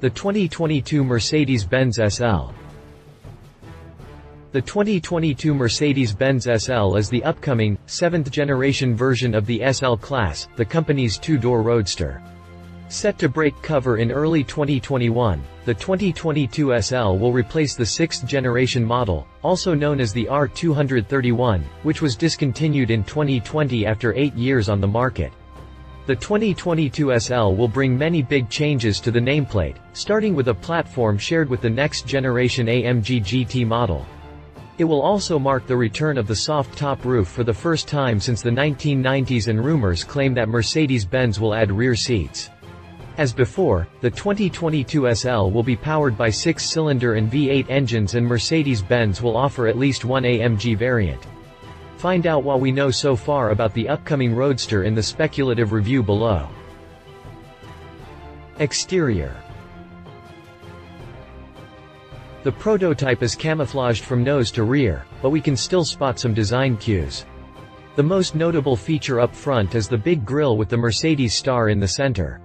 The 2022 Mercedes-Benz SL. The 2022 Mercedes-Benz SL is the upcoming, seventh-generation version of the SL class, the company's two-door roadster. Set to break cover in early 2021, the 2022 SL will replace the sixth-generation model, also known as the R231, which was discontinued in 2020 after eight years on the market. The 2022 SL will bring many big changes to the nameplate, starting with a platform shared with the next-generation AMG GT model. It will also mark the return of the soft top roof for the first time since the 1990s and rumors claim that Mercedes-Benz will add rear seats. As before, the 2022 SL will be powered by six-cylinder and V8 engines and Mercedes-Benz will offer at least one AMG variant. Find out what we know so far about the upcoming Roadster in the speculative review below. Exterior The prototype is camouflaged from nose to rear, but we can still spot some design cues. The most notable feature up front is the big grille with the Mercedes star in the center.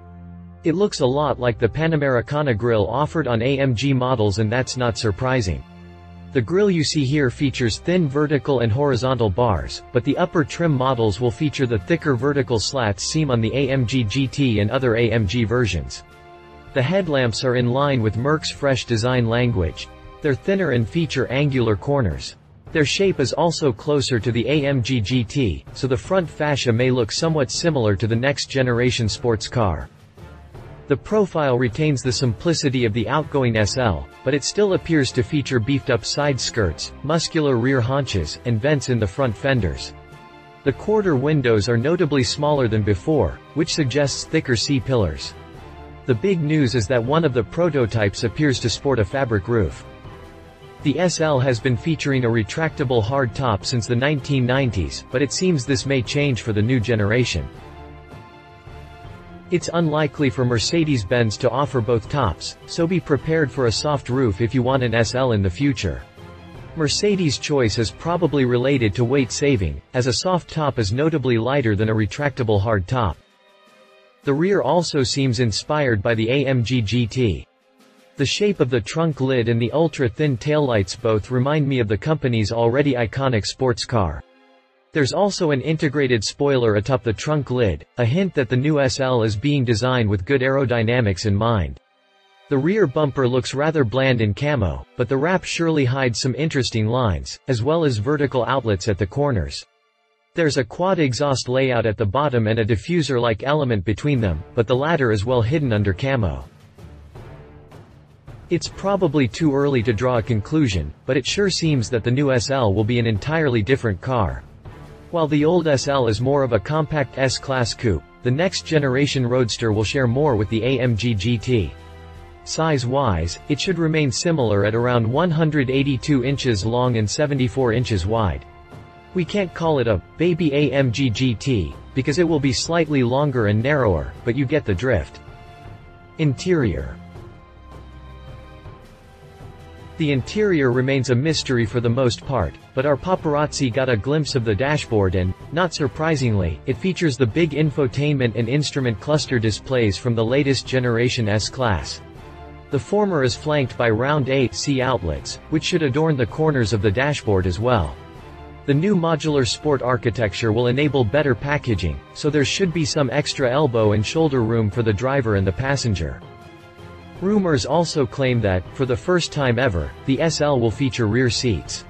It looks a lot like the Panamericana grille offered on AMG models and that's not surprising. The grille you see here features thin vertical and horizontal bars, but the upper trim models will feature the thicker vertical slats seen on the AMG GT and other AMG versions. The headlamps are in line with Merc's fresh design language. They're thinner and feature angular corners. Their shape is also closer to the AMG GT, so the front fascia may look somewhat similar to the next generation sports car. The profile retains the simplicity of the outgoing SL, but it still appears to feature beefed-up side skirts, muscular rear haunches, and vents in the front fenders. The quarter windows are notably smaller than before, which suggests thicker C-pillars. The big news is that one of the prototypes appears to sport a fabric roof. The SL has been featuring a retractable hard top since the 1990s, but it seems this may change for the new generation. It's unlikely for Mercedes-Benz to offer both tops, so be prepared for a soft roof if you want an SL in the future. Mercedes' choice is probably related to weight saving, as a soft top is notably lighter than a retractable hard top. The rear also seems inspired by the AMG GT. The shape of the trunk lid and the ultra-thin taillights both remind me of the company's already iconic sports car. There's also an integrated spoiler atop the trunk lid, a hint that the new SL is being designed with good aerodynamics in mind. The rear bumper looks rather bland in camo, but the wrap surely hides some interesting lines, as well as vertical outlets at the corners. There's a quad exhaust layout at the bottom and a diffuser-like element between them, but the latter is well hidden under camo. It's probably too early to draw a conclusion, but it sure seems that the new SL will be an entirely different car. While the old SL is more of a compact S-Class coupe, the next generation Roadster will share more with the AMG GT. Size-wise, it should remain similar at around 182 inches long and 74 inches wide. We can't call it a baby AMG GT, because it will be slightly longer and narrower, but you get the drift. Interior the interior remains a mystery for the most part, but our paparazzi got a glimpse of the dashboard and, not surprisingly, it features the big infotainment and instrument cluster displays from the latest generation S-Class. The former is flanked by round A-C outlets, which should adorn the corners of the dashboard as well. The new modular sport architecture will enable better packaging, so there should be some extra elbow and shoulder room for the driver and the passenger. Rumors also claim that, for the first time ever, the SL will feature rear seats.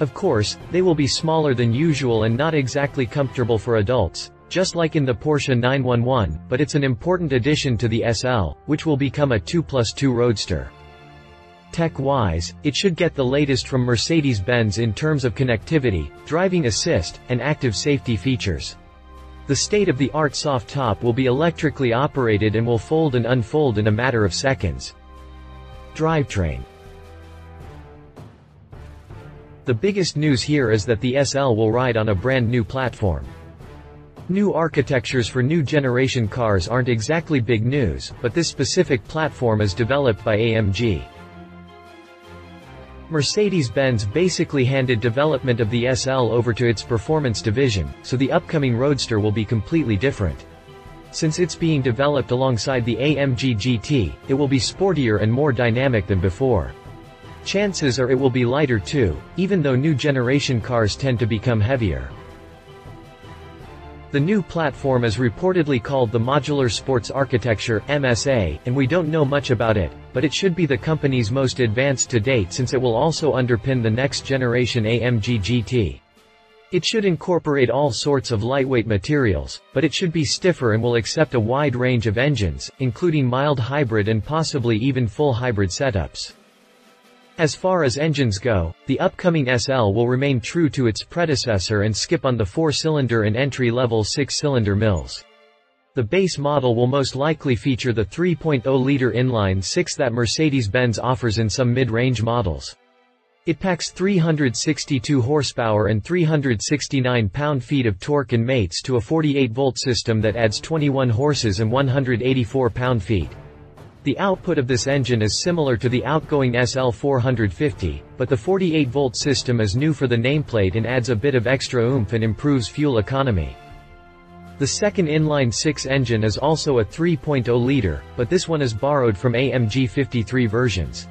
Of course, they will be smaller than usual and not exactly comfortable for adults, just like in the Porsche 911, but it's an important addition to the SL, which will become a 2 plus 2 roadster. Tech-wise, it should get the latest from Mercedes-Benz in terms of connectivity, driving assist, and active safety features. The state-of-the-art soft top will be electrically operated and will fold and unfold in a matter of seconds. Drivetrain The biggest news here is that the SL will ride on a brand new platform. New architectures for new generation cars aren't exactly big news, but this specific platform is developed by AMG. Mercedes-Benz basically handed development of the SL over to its performance division, so the upcoming Roadster will be completely different. Since it's being developed alongside the AMG GT, it will be sportier and more dynamic than before. Chances are it will be lighter too, even though new generation cars tend to become heavier. The new platform is reportedly called the Modular Sports Architecture MSA, and we don't know much about it, but it should be the company's most advanced to date since it will also underpin the next generation AMG GT. It should incorporate all sorts of lightweight materials, but it should be stiffer and will accept a wide range of engines, including mild hybrid and possibly even full hybrid setups. As far as engines go, the upcoming SL will remain true to its predecessor and skip on the four-cylinder and entry-level six-cylinder mills. The base model will most likely feature the 3.0-liter inline-six that Mercedes-Benz offers in some mid-range models. It packs 362 horsepower and 369 pound-feet of torque and mates to a 48-volt system that adds 21 horses and 184 pound-feet. The output of this engine is similar to the outgoing SL450, but the 48-volt system is new for the nameplate and adds a bit of extra oomph and improves fuel economy. The second inline-six engine is also a 3.0-liter, but this one is borrowed from AMG 53 versions.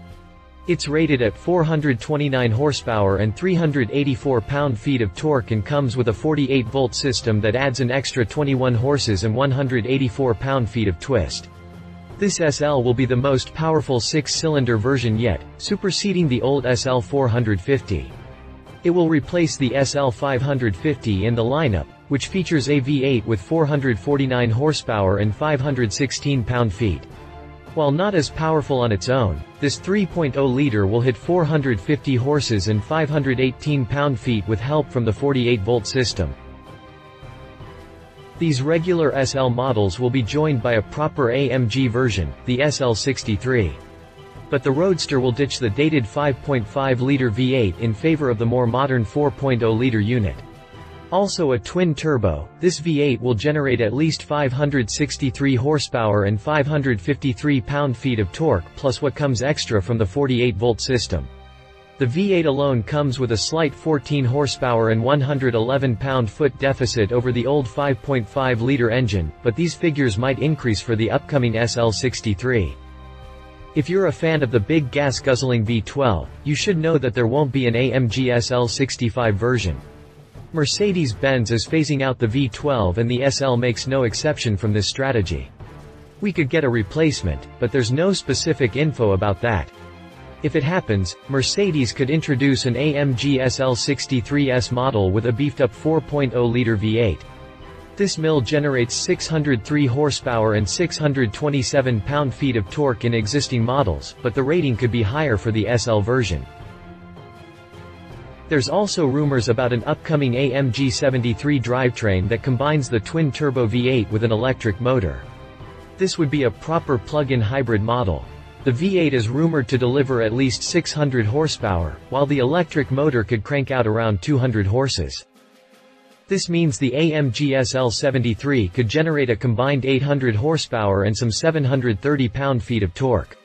It's rated at 429 horsepower and 384 pound-feet of torque and comes with a 48-volt system that adds an extra 21 horses and 184 pound-feet of twist. This SL will be the most powerful six-cylinder version yet, superseding the old SL450. It will replace the SL550 in the lineup, which features a V8 with 449 horsepower and 516 pound-feet. While not as powerful on its own, this 3.0-liter will hit 450 horses and 518 pound-feet with help from the 48-volt system. These regular SL models will be joined by a proper AMG version, the SL63. But the Roadster will ditch the dated 5.5-liter V8 in favor of the more modern 4.0-liter unit. Also a twin-turbo, this V8 will generate at least 563 horsepower and 553 pound-feet of torque plus what comes extra from the 48-volt system. The V8 alone comes with a slight 14 horsepower and 111 pound-foot deficit over the old 5.5-liter engine, but these figures might increase for the upcoming SL63. If you're a fan of the big gas-guzzling V12, you should know that there won't be an AMG SL65 version. Mercedes-Benz is phasing out the V12 and the SL makes no exception from this strategy. We could get a replacement, but there's no specific info about that. If it happens, Mercedes could introduce an AMG SL63S model with a beefed-up 4.0-liter V8. This mill generates 603 horsepower and 627 pound-feet of torque in existing models, but the rating could be higher for the SL version. There's also rumors about an upcoming AMG 73 drivetrain that combines the twin-turbo V8 with an electric motor. This would be a proper plug-in hybrid model. The V8 is rumored to deliver at least 600 horsepower, while the electric motor could crank out around 200 horses. This means the AMG SL73 could generate a combined 800 horsepower and some 730 pound-feet of torque.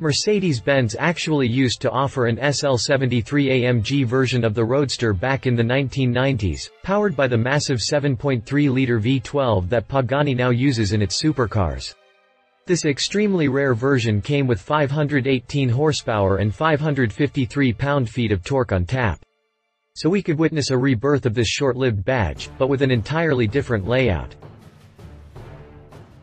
Mercedes-Benz actually used to offer an SL73 AMG version of the Roadster back in the 1990s, powered by the massive 7.3-liter V12 that Pagani now uses in its supercars. This extremely rare version came with 518 horsepower and 553 pound-feet of torque on tap. So we could witness a rebirth of this short-lived badge, but with an entirely different layout.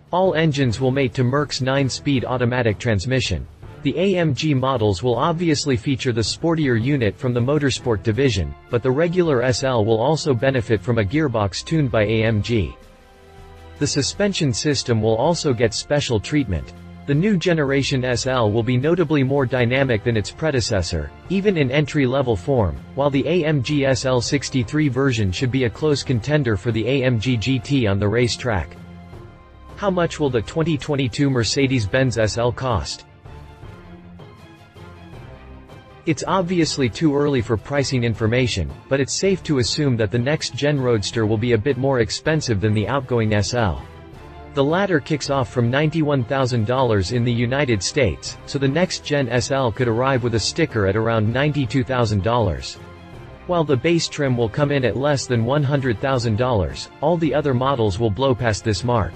All engines will mate to Merc's 9-speed automatic transmission. The AMG models will obviously feature the sportier unit from the Motorsport division, but the regular SL will also benefit from a gearbox tuned by AMG. The suspension system will also get special treatment. The new generation SL will be notably more dynamic than its predecessor, even in entry-level form, while the AMG SL63 version should be a close contender for the AMG GT on the racetrack. How much will the 2022 Mercedes-Benz SL cost? It's obviously too early for pricing information, but it's safe to assume that the next-gen Roadster will be a bit more expensive than the outgoing SL. The latter kicks off from $91,000 in the United States, so the next-gen SL could arrive with a sticker at around $92,000. While the base trim will come in at less than $100,000, all the other models will blow past this mark.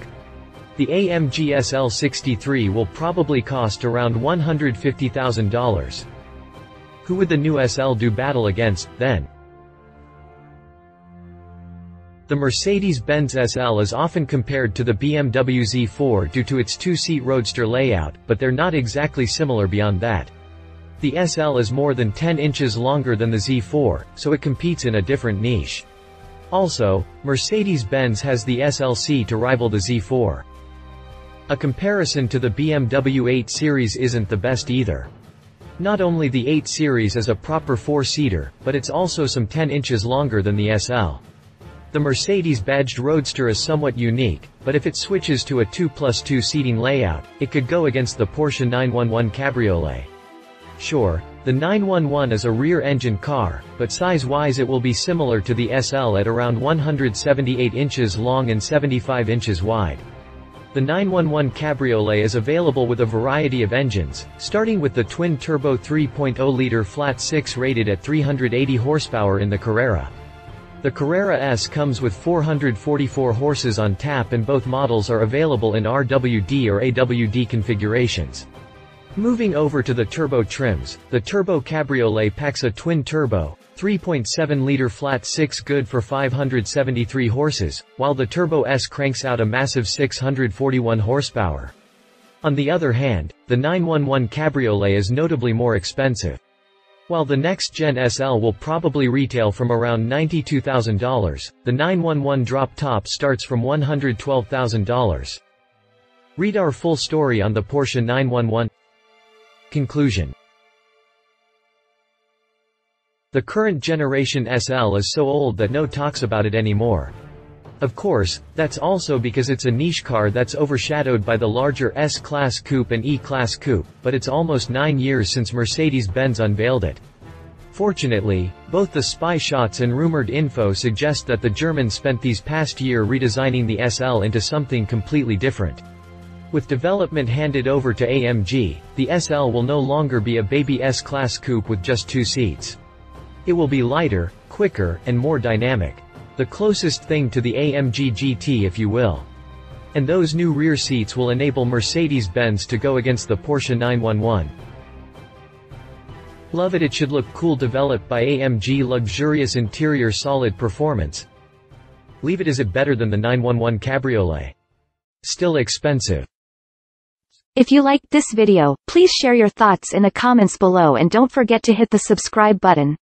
The AMG SL63 will probably cost around $150,000. Who would the new SL do battle against, then? The Mercedes-Benz SL is often compared to the BMW Z4 due to its two-seat roadster layout, but they're not exactly similar beyond that. The SL is more than 10 inches longer than the Z4, so it competes in a different niche. Also, Mercedes-Benz has the SLC to rival the Z4. A comparison to the BMW 8 Series isn't the best either. Not only the 8 Series is a proper 4-seater, but it's also some 10 inches longer than the SL. The Mercedes-badged Roadster is somewhat unique, but if it switches to a 2 plus 2 seating layout, it could go against the Porsche 911 Cabriolet. Sure, the 911 is a rear-engine car, but size-wise it will be similar to the SL at around 178 inches long and 75 inches wide. The 911 Cabriolet is available with a variety of engines, starting with the twin-turbo 3.0-liter flat-6 rated at 380 horsepower in the Carrera. The Carrera S comes with 444 horses on tap and both models are available in RWD or AWD configurations. Moving over to the turbo trims, the Turbo Cabriolet packs a twin-turbo, 3.7-liter flat-6 good for 573 horses, while the Turbo S cranks out a massive 641 horsepower. On the other hand, the 911 Cabriolet is notably more expensive. While the next-gen SL will probably retail from around $92,000, the 911 drop top starts from $112,000. Read our full story on the Porsche 911. Conclusion The current generation SL is so old that no talks about it anymore. Of course, that's also because it's a niche car that's overshadowed by the larger S-Class Coupe and E-Class Coupe, but it's almost nine years since Mercedes-Benz unveiled it. Fortunately, both the spy shots and rumored info suggest that the Germans spent these past year redesigning the SL into something completely different. With development handed over to AMG, the SL will no longer be a baby S-Class coupe with just two seats. It will be lighter, quicker, and more dynamic. The closest thing to the AMG GT if you will. And those new rear seats will enable Mercedes-Benz to go against the Porsche 911. Love it it should look cool developed by AMG luxurious interior solid performance. Leave it is it better than the 911 Cabriolet. Still expensive. If you liked this video, please share your thoughts in the comments below and don't forget to hit the subscribe button.